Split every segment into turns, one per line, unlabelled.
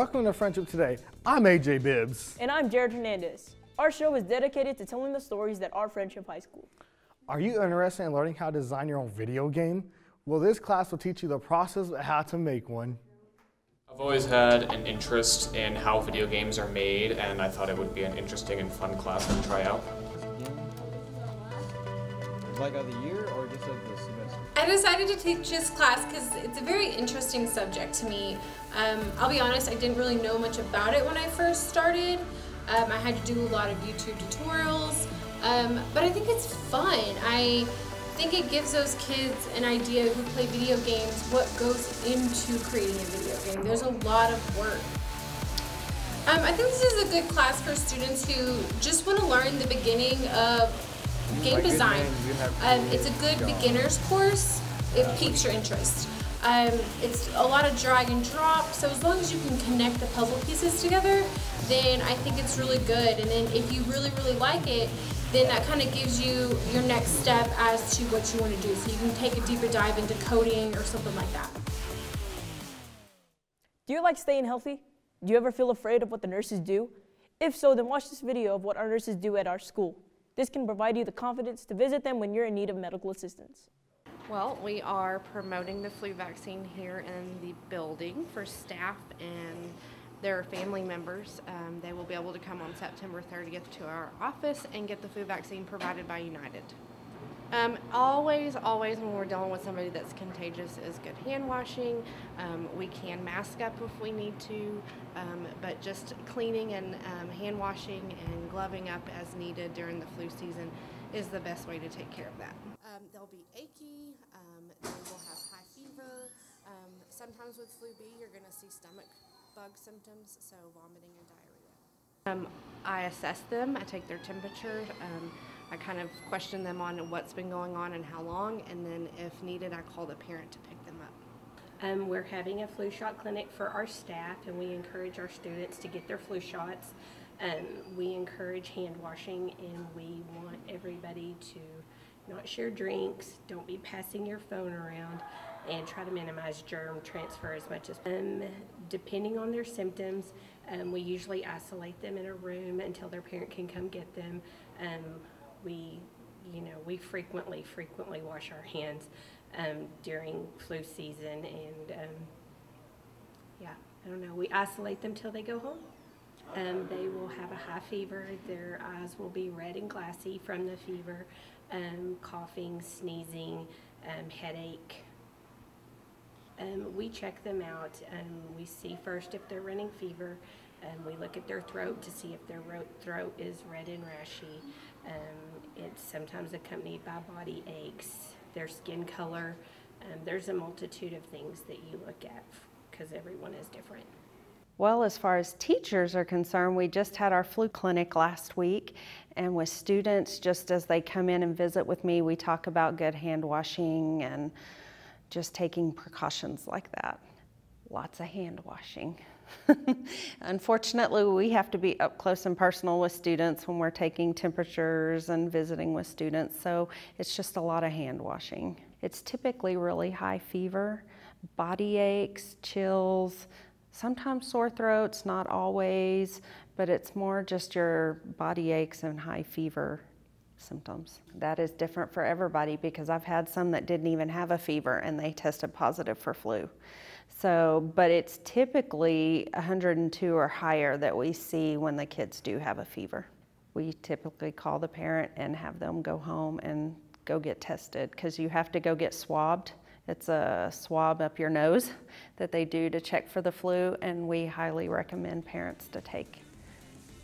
Hello and welcome to Frenship Today. I'm AJ Bibbs.
And I'm Jared Hernandez. Our show is dedicated to telling the stories that are Frenship High School.
Are you interested in learning how to design your own video game? Well, this class will teach you the process of how to make one.
I've always had an interest in how video games are made, and I thought it would be an interesting and fun class to try out.
Like of the year or just of the semester?
I decided to take this class because it's a very interesting subject to me. Um, I'll be honest, I didn't really know much about it when I first started. Um, I had to do a lot of YouTube tutorials, um, but I think it's fun. I think it gives those kids an idea who play video games what goes into creating a video game. There's a lot of work. Um, I think this is a good class for students who just want to learn the beginning of game design. Um, it's a good beginner's course. It piques your interest. Um, it's a lot of drag and drop, so as long as you can connect the puzzle pieces together, then I think it's really good. And then if you really, really like it, then that kind of gives you your next step as to what you want to do. So you can take a deeper dive into coding or something like that.
Do you like staying healthy? Do you ever feel afraid of what the nurses do? If so, then watch this video of what our nurses do at our school. This can provide you the confidence to visit them when you're in need of medical assistance.
Well, we are promoting the flu vaccine here in the building for staff and their family members. Um, they will be able to come on September 30th to our office and get the flu vaccine provided by United. Um, always, always when we're dealing with somebody that's contagious is good hand washing. Um, we can mask up if we need to, um, but just cleaning and um, hand washing and gloving up as needed during the flu season is the best way to take care of that. Um, they'll be achy, um, they will have high fever. sometimes with flu B, you're going to see stomach bug symptoms, so vomiting and diarrhea. I assess them, I take their temperature. I kind of question them on what's been going on and how long, and then if needed, I call the parent to pick them up.
Um, we're having a flu shot clinic for our staff, and we encourage our students to get their flu shots. Um, we encourage hand washing, and we want everybody to not share drinks, don't be passing your phone around, and try to minimize germ transfer as much as um, depending on their symptoms um, we usually isolate them in a room until their parent can come get them um, we, you know, we frequently, frequently wash our hands um, during flu season, and um, yeah, I don't know. We isolate them till they go home. Um, they will have a high fever. Their eyes will be red and glassy from the fever, um, coughing, sneezing, um, headache. Um, we check them out and we see first if they're running fever and we look at their throat to see if their throat is red and rashy. Um, it's sometimes accompanied by body aches, their skin color. Um, there's a multitude of things that you look at because everyone is different.
Well, as far as teachers are concerned, we just had our flu clinic last week, and with students, just as they come in and visit with me, we talk about good hand washing and just taking precautions like that. Lots of hand washing. Unfortunately, we have to be up close and personal with students when we're taking temperatures and visiting with students, so it's just a lot of hand washing. It's typically really high fever, body aches, chills, sometimes sore throats, not always, but it's more just your body aches and high fever symptoms. That is different for everybody because I've had some that didn't even have a fever and they tested positive for flu. So, but it's typically 102 or higher that we see when the kids do have a fever. We typically call the parent and have them go home and go get tested because you have to go get swabbed. It's a swab up your nose that they do to check for the flu, and we highly recommend parents to take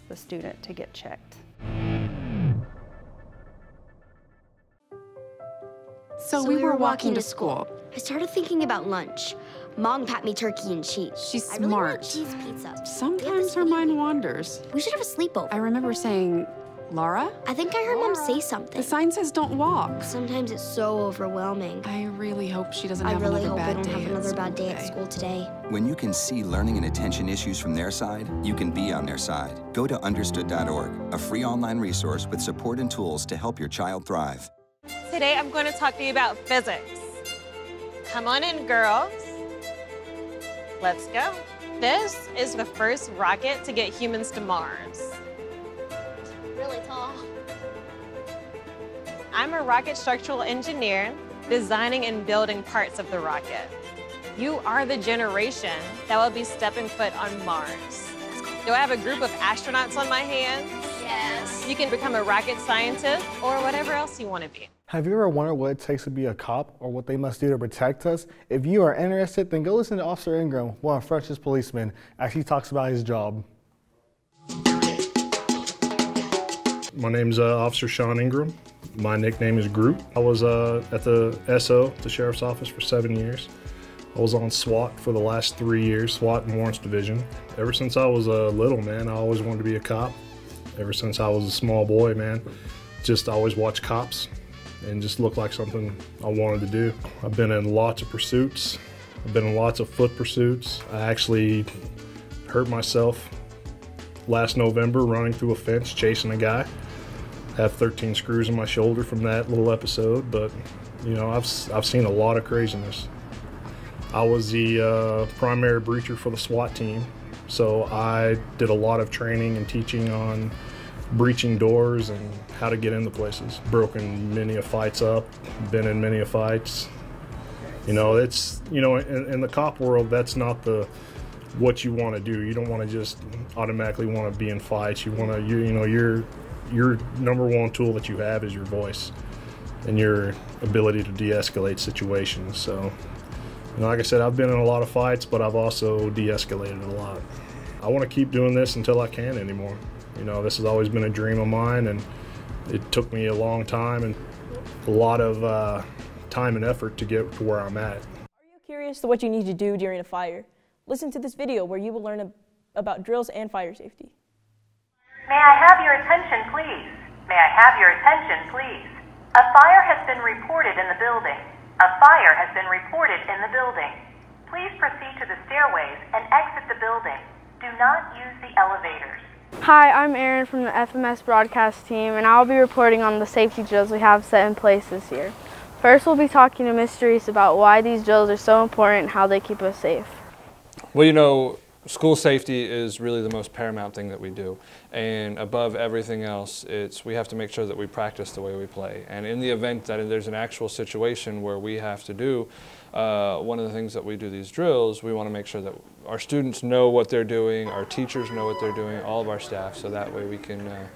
the student to get checked.
So, so we, we, were, walking, walking to school.
I started thinking about lunch. Mom packed me turkey and cheese.
She's
I
really
smart. cheese pizza.
Sometimes her mind wanders.
We should have a sleepover.
I remember saying, Laura?
I think I heard
Laura.
Mom say something.
The sign says don't walk.
Sometimes it's so overwhelming.
I really hope she doesn't have
really
another
bad day.
I
really hope I don't have another bad day at school today.
When you can see learning and attention issues from their side, you can be on their side. Go to understood.org, a free online resource with support and tools to help your child thrive.
Today I'm going to talk to you about physics. Come on in, girls. Let's go. This is the first rocket to get humans to Mars.
Really tall.
I'm a rocket structural engineer designing and building parts of the rocket. You are the generation that will be stepping foot on Mars. Do I have a group of astronauts on my hands?
Yes.
You can become a rocket scientist or whatever else you want to be.
Have you ever wondered what it takes to be a cop or what they must do to protect us? If you are interested, then go listen to Officer Ingram, one of Frenship's policemen, as he talks about his job.
My name's uh, Officer Sean Ingram. My nickname is Groot. I was uh, at the SO, the Sheriff's Office, for seven years. I was on SWAT for the last three years, SWAT and Warrants Division. Ever since I was a little man, I always wanted to be a cop. Ever since I was a small boy, man, just always watched cops and just looked like something I wanted to do. I've been in lots of pursuits. I've been in lots of foot pursuits. I actually hurt myself last November running through a fence chasing a guy. I have 13 screws in my shoulder from that little episode, but you know, I've, I've seen a lot of craziness. I was the uh, primary breacher for the SWAT team, so I did a lot of training and teaching on breaching doors and how to get into places. Broken many of fights up, been in many of fights. You know, it's you know, in, in the cop world, that's not the what you want to do. You don't want to just automatically want to be in fights. You want to, you, you know, your your number one tool that you have is your voice and your ability to de-escalate situations. So, you know, like I said, I've been in a lot of fights, but I've also de-escalated a lot. I want to keep doing this until I can anymore. You know, this has always been a dream of mine, and it took me a long time and a lot of uh, time and effort to get to where I'm at.
Are you curious to what you need to do during a fire? Listen to this video where you will learn ab- about drills and fire safety.
May I have your attention, please? May I have your attention, please? A fire has been reported in the building. A fire has been reported in the building. Please proceed to the stairways and exit the building. Do not use the elevators.
Hi, I'm Aaron from the FMS broadcast team, and I'll be reporting on the safety drills we have set in place this year. First, we'll be talking to. Reese about why these drills are so important and how they keep us safe.
Well, you know, school safety is really the most paramount thing that we do. And above everything else, it's we have to make sure that we practice the way we play. And in the event that there's an actual situation where we have to do uh, one of the things that we do these drills, we want to make sure that our students know what they're doing, our teachers know what they're doing, all of our staff, so that way we can uh,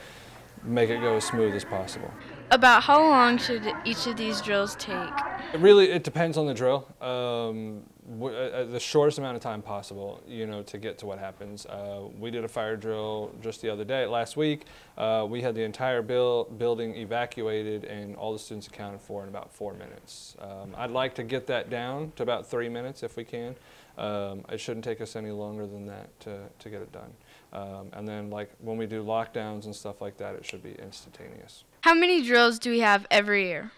make it go as smooth as possible.
About how long should each of these drills take?
It really, it depends on the drill. Um, w- uh, the shortest amount of time possible, you know, to get to what happens. Uh, we did a fire drill just the other day, last week. Uh, we had the entire buil- building evacuated and all the students accounted for in about four minutes. Um, I'd like to get that down to about three minutes if we can. Um, it shouldn't take us any longer than that to, to get it done. Um, and then, like when we do lockdowns and stuff like that, it should be instantaneous.
How many drills do we have every year?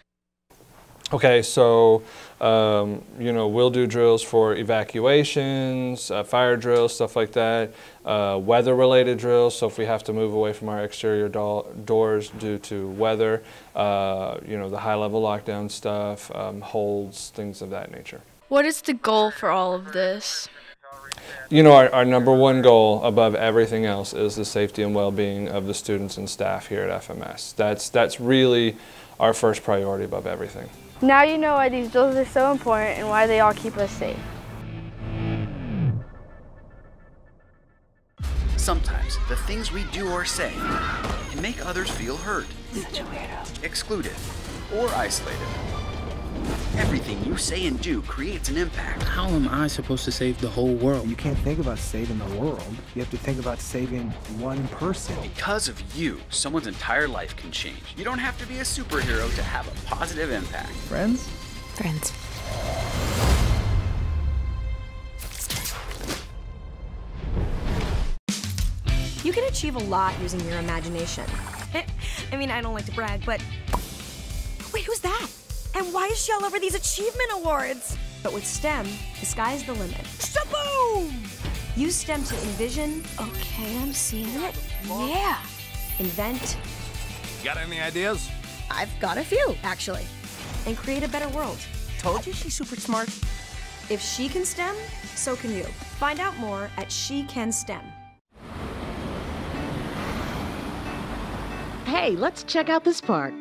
Okay, so um, you know we'll do drills for evacuations, uh, fire drills, stuff like that, uh, weather-related drills. So if we have to move away from our exterior do- doors due to weather, uh, you know the high-level lockdown stuff, um, holds, things of that nature.
What is the goal for all of this?
You know, our, our number one goal above everything else is the safety and well-being of the students and staff here at FMS. That's that's really our first priority above everything.
Now you know why these drills are so important and why they all keep us safe.
Sometimes the things we do or say can make others feel hurt, excluded, or isolated. Everything you say and do creates an impact.
How am I supposed to save the whole world? You can't think about saving the world. You have to think about saving one person.
Because of you, someone's entire life can change. You don't have to be a superhero to have a positive impact.
Friends?
Friends.
You can achieve a lot using your imagination. I mean, I don't like to brag, but. Wait, who's that? And why is she all over these achievement awards? But with STEM, the sky's the limit. Shaboom! Use STEM to envision. Okay, I'm seeing it. Yeah. Invent.
Got any ideas?
I've got a few, actually. And create a better world.
Told you she's super smart.
If she can STEM, so can you. Find out more at She Can STEM.
Hey, let's check out this park.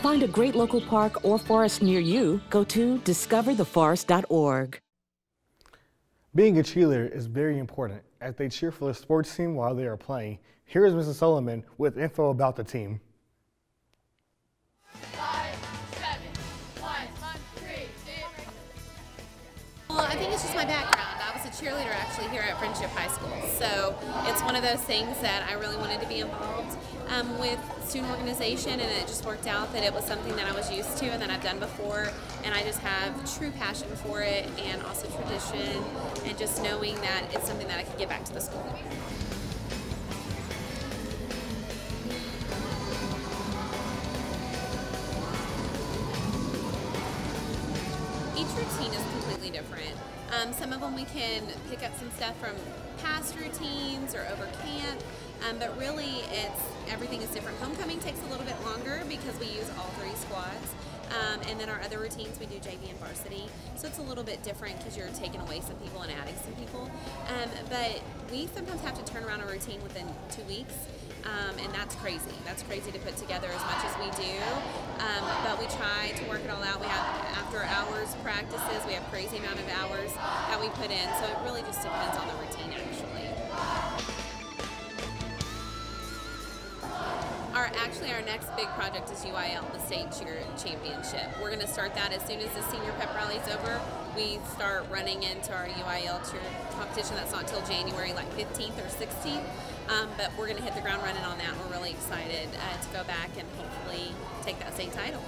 Find a great local park or forest near you, go to discovertheforest.org.
Being a cheerleader is very important as they cheer for the sports team while they are playing. Here is Mrs. Solomon with info about the team.
Well, I think it's just my background. I was a cheerleader actually here at Frenship High School. So it's one of those things that I really wanted to be involved um, with student organization and it just worked out that it was something that I was used to and that I've done before and I just have true passion for it and also tradition and just knowing that it's something that I could give back to the school. Each routine is completely different. Um, some of them we can pick up some stuff from past routines or over camp, um, but really it's everything is different. Homecoming takes a little bit longer because we use all three squads. Um, and then our other routines, we do JV and varsity. So it's a little bit different because you're taking away some people and adding some people. Um, but we sometimes have to turn around a routine within two weeks. Um, and that's crazy. That's crazy to put together as much as we do. Um, but we try to work it all out. We have after hours practices. We have crazy amount of hours that we put in. So it really just depends on the routine, actually. Our actually our next big project is UIL, the state cheer championship. We're going to start that as soon as the senior pep rally is over. We start running into our UIL cheer competition. That's not until January, like 15th or 16th. Um, but we're going to hit the ground running on that. We're really excited uh, to go back and hopefully take that state title.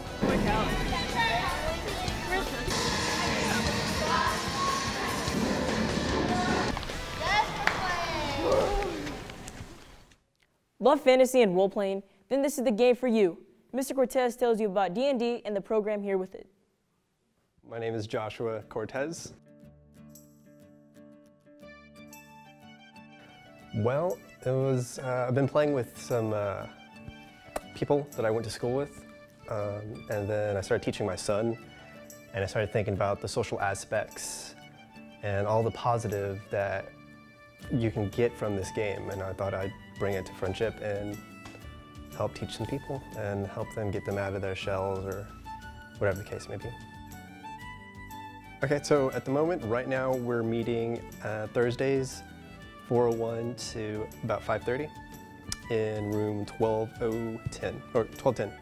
Love fantasy and role playing? Then this is the game for you. Mr. Cortez tells you about D&D and the program here with it.
My name is Joshua Cortez. Well, it was, uh, I've been playing with some uh, people that I went to school with, um, and then I started teaching my son, and I started thinking about the social aspects and all the positive that you can get from this game, and I thought I'd bring it to Frenship and help teach some people and help them get them out of their shells or whatever the case may be. Okay, so at the moment, right now, we're meeting uh, Thursdays, 401 to about 5.30 in room 12010, or 1210.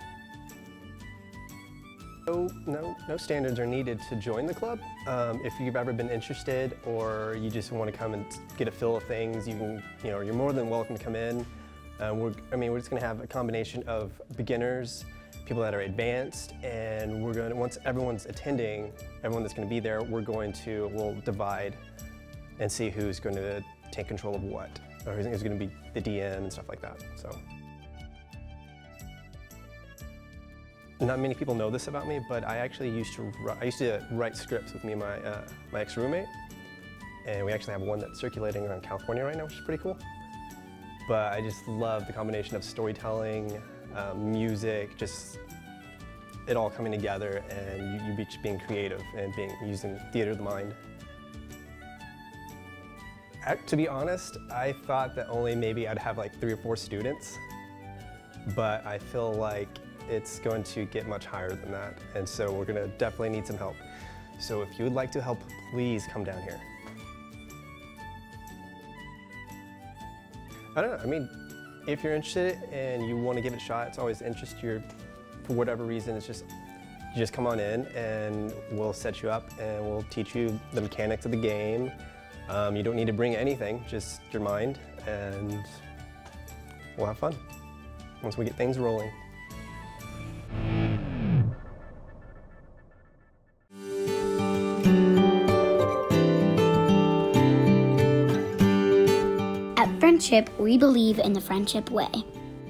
No, no, no standards are needed to join the club. Um, if you've ever been interested or you just want to come and get a feel of things, you can, you know, you're more than welcome to come in. Uh, we're, I mean, we're just going to have a combination of beginners, people that are advanced, and we're going to, once everyone's attending, everyone that's going to be there, we're going to, we'll divide and see who's going to take control of what, or who's going to be the DM and stuff like that. So. Not many people know this about me, but I actually used to I used to write scripts with me and my uh, my ex roommate, and we actually have one that's circulating around California right now, which is pretty cool. But I just love the combination of storytelling, um, music, just it all coming together, and you, you be being creative and being using theater of the mind. Uh, To be honest, I thought that only maybe I'd have like three or four students, but I feel like it's going to get much higher than that. And so we're gonna definitely need some help. So if you would like to help, please come down here. I don't know, I mean, if you're interested and you want to give it a shot, it's always interest your, for whatever reason, it's just, you just come on in and we'll set you up and we'll teach you the mechanics of the game. Um, you don't need to bring anything, just your mind, and we'll have fun once we get things rolling.
Frenship, we believe in the Frenship way.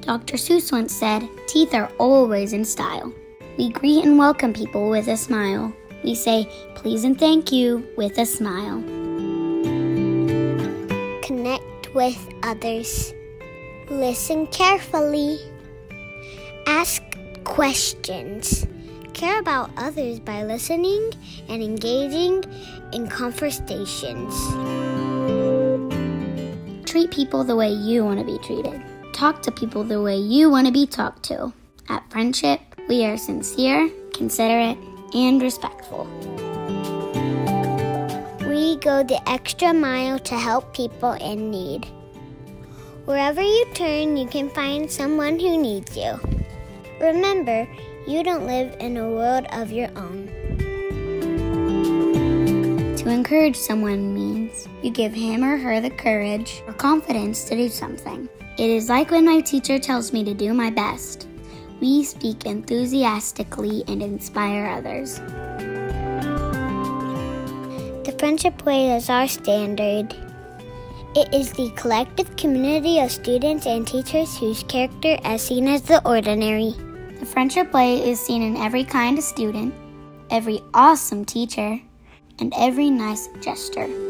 Dr. Seuss once said, Teeth are always in style. We greet and welcome people with a smile. We say please and thank you with a smile.
Connect with others. Listen carefully. Ask questions. Care about others by listening and engaging in conversations.
Treat people the way you want to be treated. Talk to people the way you want to be talked to. At Frenship, we are sincere, considerate, and respectful.
We go the extra mile to help people in need. Wherever you turn, you can find someone who needs you. Remember, you don't live in a world of your own.
To encourage someone means you give him or her the courage or confidence to do something. It is like when my teacher tells me to do my best. We speak enthusiastically and inspire others.
The Frenship Way is our standard. It is the collective community of students and teachers whose character is seen as the ordinary.
The Frenship Way is seen in every kind of student, every awesome teacher, and every nice gesture.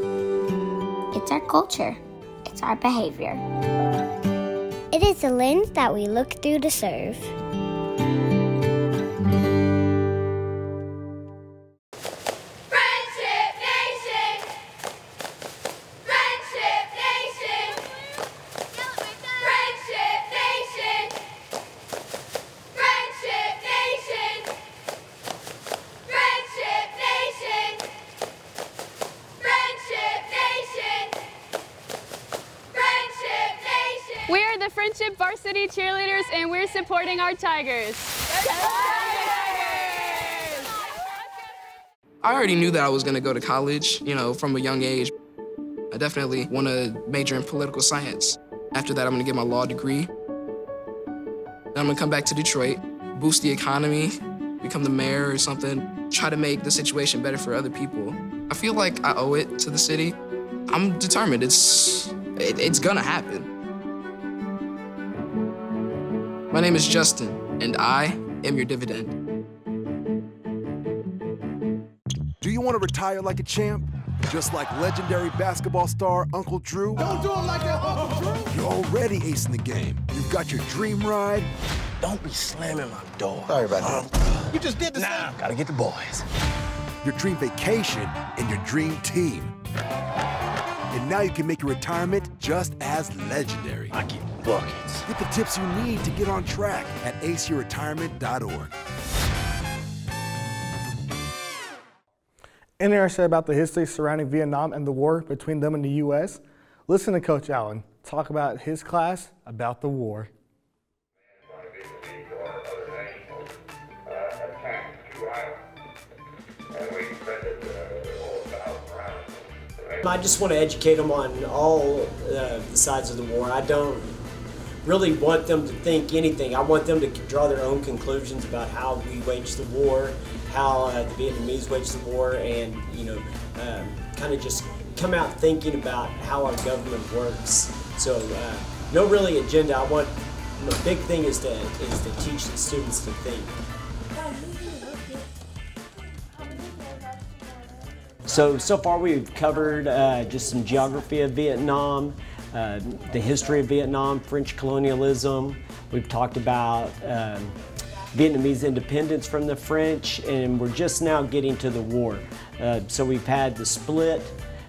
It's our culture, it's our behavior.
It is the lens that we look through to serve.
And we're supporting our Tigers.
I already knew that I was going to go to college, you know, from a young age. I definitely want to major in political science. After that, I'm going to get my law degree. Then I'm going to come back to Detroit, boost the economy, become the mayor or something, try to make the situation better for other people. I feel like I owe it to the city. I'm determined. It's it, it's gonna happen. My name is Justin, and I am your dividend.
Do you want to retire like a champ? Just like legendary basketball star Uncle Drew?
Don't do him like that, Uncle Drew.
You're already acing the game. You've got your dream ride.
Don't be slamming my door.
Sorry about that.
You just did the
Nah,
same.
gotta get the boys. Your dream vacation and your dream team. And now you can make your retirement just as legendary. I get buckets. Get the tips you need to get on track at aceyourretirement.org.
Interested about the history surrounding Vietnam and the war between them and the U.S.? Listen to Coach Allen talk about his class about the war.
I just want to educate them on all uh, the sides of the war. I don't really want them to think anything. I want them to draw their own conclusions about how we waged the war, how uh, the Vietnamese waged the war, and you know, um, kind of just come out thinking about how our government works. So, uh, no really agenda. I want the big thing is to is to teach the students to think. So, so far we've covered uh, just some geography of Vietnam, uh, the history of Vietnam, French colonialism. We've talked about um, Vietnamese independence from the French, and we're just now getting to the war. Uh, so we've had the split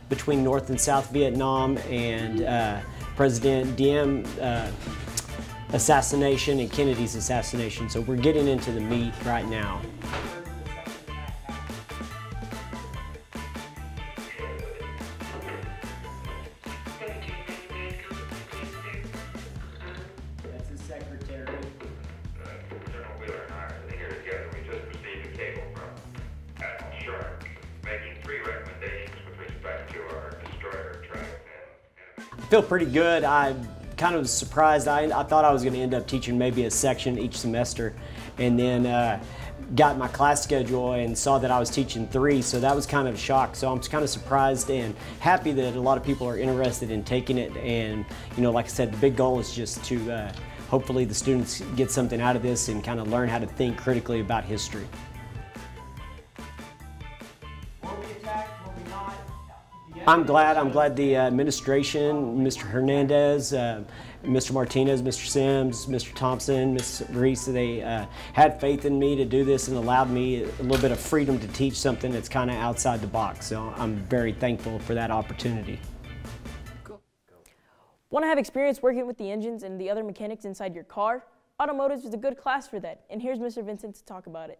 between North and South Vietnam and uh, President Diem uh, assassination and Kennedy's assassination. So we're getting into the meat right now. Feel pretty good. I kind of surprised. I, I thought I was going to end up teaching maybe a section each semester, and then uh, got my class schedule and saw that I was teaching three, so that was kind of a shock. So I'm kind of surprised and happy that a lot of people are interested in taking it. And you know, like I said, the big goal is just to uh, hopefully the students get something out of this and kind of learn how to think critically about history. I'm glad. I'm glad the uh, administration, Mr. Hernandez, uh, Mr. Martinez, Mr. Sims, Mr. Thompson, Ms. Reese, they uh, had faith in me to do this and allowed me a little bit of freedom to teach something that's kind of outside the box. So I'm very thankful for that opportunity.
Want to have experience working with the engines and the other mechanics inside your car? Automotives is a good class for that. And here's Mr. Vincent to talk about it.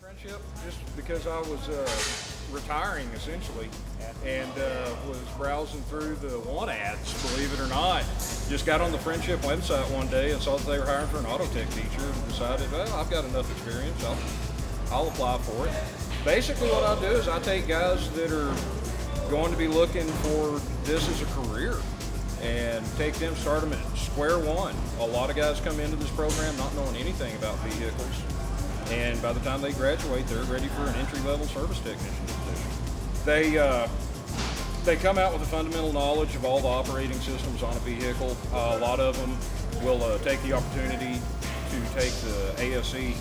Frenship, just because I was uh, retiring essentially, and uh, was browsing through the want ads, believe it or not. Just got on the Frenship website one day and saw that they were hiring for an auto tech teacher and decided, well, I've got enough experience, I'll, I'll apply for it. Basically what I do is I take guys that are going to be looking for this as a career and take them, start them at square one. A lot of guys come into this program not knowing anything about vehicles, and by the time they graduate, they're ready for an entry-level service technician position. They uh, they come out with a fundamental knowledge of all the operating systems on a vehicle. Uh, a lot of them will uh, take the opportunity to take the ASE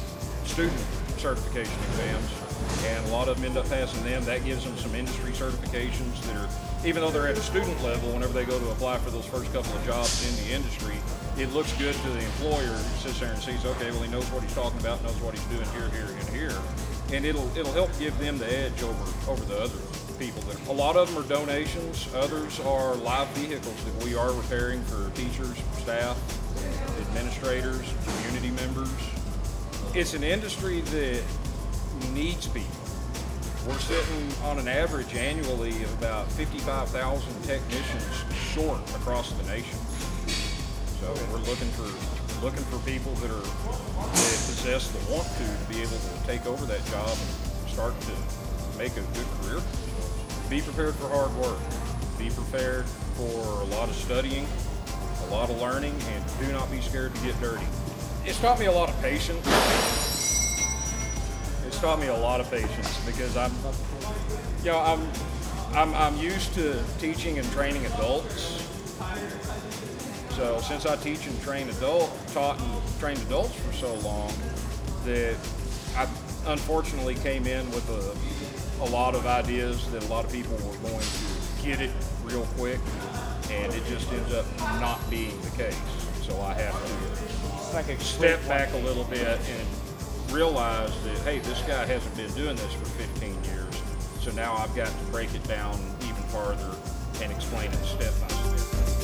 student certification exams, and a lot of them end up passing them. That gives them some industry certifications that are, even though they're at a student level, whenever they go to apply for those first couple of jobs in the industry, it looks good to the employer who sits there and sees, okay, well, he knows what he's talking about, knows what he's doing here, here, and here. And it'll, it'll help give them the edge over, over the other people. That, a lot of them are donations, others are live vehicles that we are repairing for teachers, staff, administrators, community members. It's an industry that needs people. We're sitting on an average annually of about 55,000 technicians short across the nation. So we're looking for looking for people that are that possess the want to to be able to take over that job and start to make a good career. Be prepared for hard work. Be prepared for a lot of studying, a lot of learning, and do not be scared to get dirty. It's taught me a lot of patience. It's taught me a lot of patience because I'm, you know, I'm, I'm, I'm used to teaching and training adults. So since I teach and train adult, taught and trained adults for so long, that I unfortunately came in with a, a lot of ideas that a lot of people were going to get it real quick, and it just ends up not being the case. So I have to
like
step back a little bit and realize that, hey, this guy hasn't been doing this for 15 years, so now I've got to break it down even farther and explain it step by step.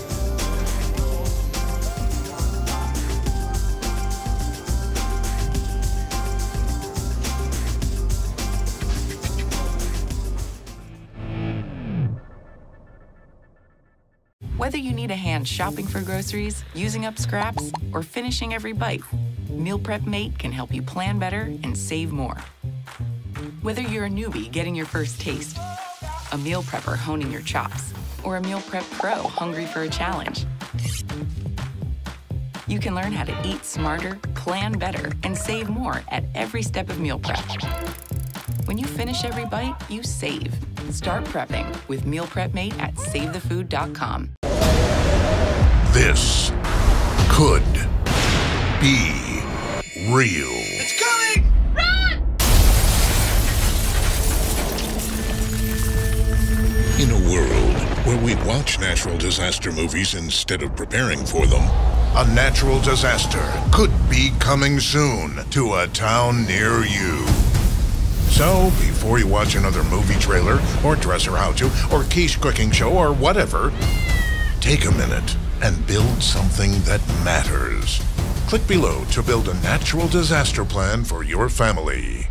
Whether you need a hand shopping for groceries, using up scraps, or finishing every bite, Meal Prep Mate can help you plan better and save more. Whether you're a newbie getting your first taste, a meal prepper honing your chops, or a meal prep pro hungry for a challenge, you can learn how to eat smarter, plan better, and save more at every step of meal prep. When you finish every bite, you save. Start prepping with Meal Prep Mate at savethefood.com.
This could be real.
It's coming! Run!
In a world where we watch natural disaster movies instead of preparing for them, a natural disaster could be coming soon to a town near you. So, before you watch another movie trailer, or dresser how to, or quiche cooking show, or whatever, take a minute and build something that matters. Click below to build a natural disaster plan for your family.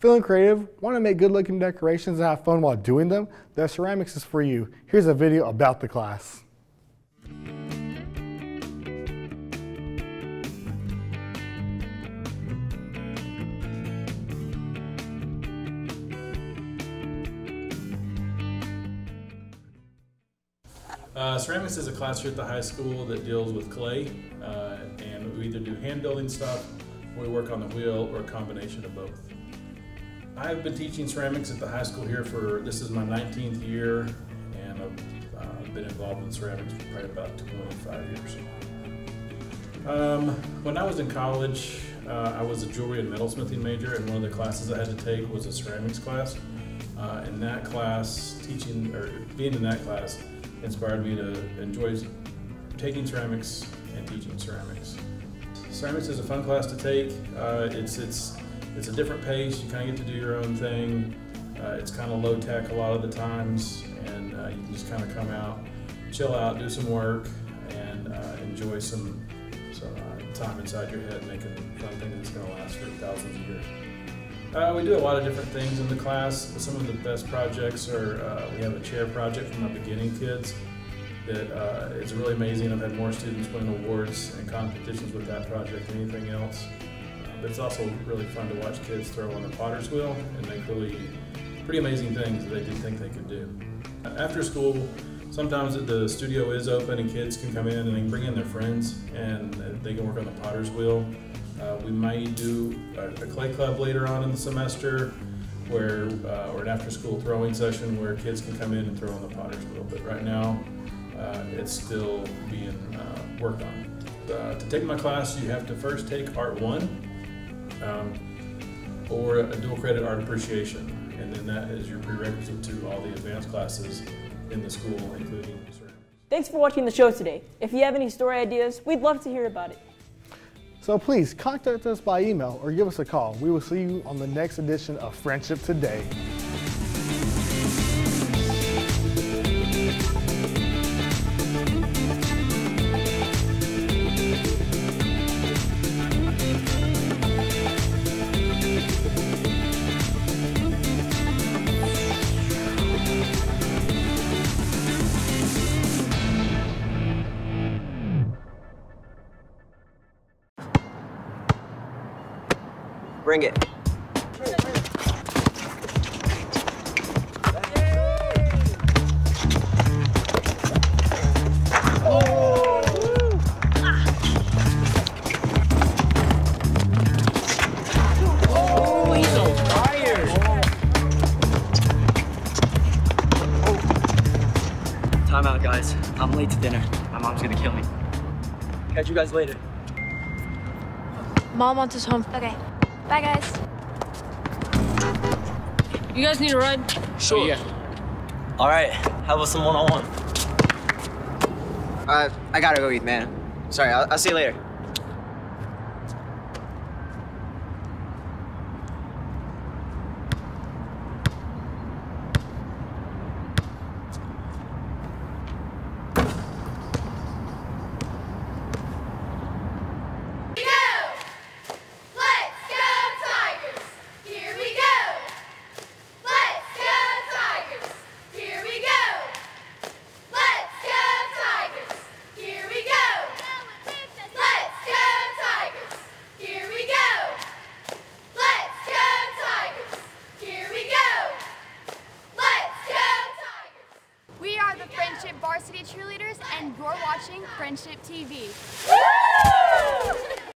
Feeling creative? Want to make good looking decorations and have fun while doing them? The Ceramics is for you. Here's a video about the class.
Uh, ceramics is a class here at the high school that deals with clay, uh, and we either do hand building stuff, or we work on the wheel, or a combination of both. I've been teaching ceramics at the high school here for, this is my 19th year, and I've uh, been involved in ceramics for probably about 25 years. Um, when I was in college, uh, I was a jewelry and metalsmithing major, and one of the classes I had to take was a ceramics class. Uh, in that class, teaching, or being in that class, inspired me to enjoy taking ceramics and teaching ceramics. Ceramics is a fun class to take. Uh, it's, it's, it's a different pace. You kind of get to do your own thing. Uh, it's kind of low tech a lot of the times, and uh, you can just kind of come out, chill out, do some work, and uh, enjoy some, some uh, time inside your head making things that's going to last for thousands of years. Uh, we do a lot of different things in the class. Some of the best projects are uh, we have a chair project for my beginning kids that uh, is really amazing. I've had more students win awards and competitions with that project than anything else. But it's also really fun to watch kids throw on the potter's wheel and make really pretty amazing things that they didn't think they could do. After school, sometimes the studio is open and kids can come in and they can bring in their friends and they can work on the potter's wheel. Uh, we might do a, a, clay club later on in the semester where, uh, or an after school throwing session where kids can come in and throw on the potter's wheel. But right now, uh, it's still being uh, worked on. Uh, to take my class, you have to first take Art 1 um, or a dual credit art appreciation. And then that is your prerequisite to all the advanced classes in the school, including ceramics.
Thanks for watching the show today. If you have any story ideas, we'd love to hear about it.
So please contact us by email or give us a call. We will see you on the next edition of Frenship Today.
Guys later.
Mom wants us home.
Okay. Bye, guys.
You guys need a ride?
Sure. yeah. All right. How about some one-on-one?
Uh, I gotta go eat, man. Sorry, I'll, I'll see you later.